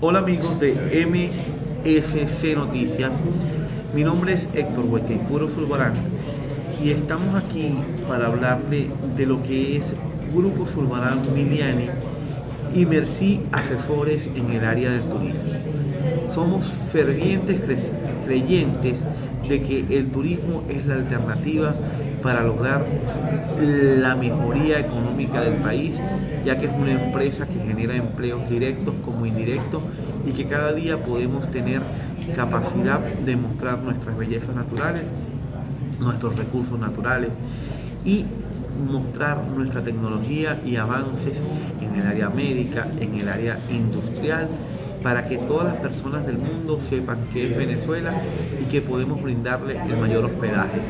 Hola amigos de MSC Noticias, mi nombre es Héctor Huequeipuro Zulbarán y estamos aquí para hablar de, lo que es Grupo Zulbarán Miliani y Merci Asesores en el área del turismo. Somos fervientes creyentes de que el turismo es la alternativa para lograr la mejoría económica del país, ya que es una empresa que genera empleos directos como indirectos y que cada día podemos tener capacidad de mostrar nuestras bellezas naturales, nuestros recursos naturales y mostrar nuestra tecnología y avances en el área médica, en el área industrial para que todas las personas del mundo sepan que es Venezuela y que podemos brindarle el mayor hospedaje.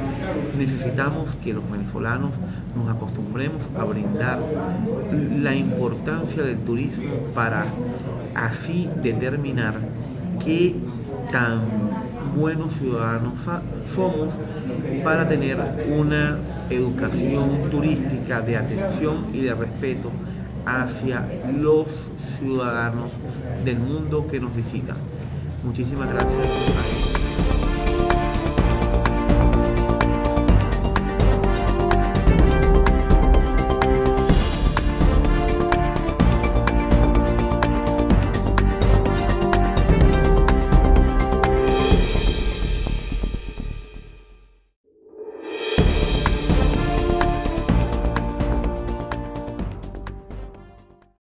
Necesitamos que los venezolanos nos acostumbremos a brindar la importancia del turismo para así determinar qué tan buenos ciudadanos somos para tener una educación turística de atención y de respeto hacia los ciudadanos del mundo que nos visitan. Muchísimas gracias.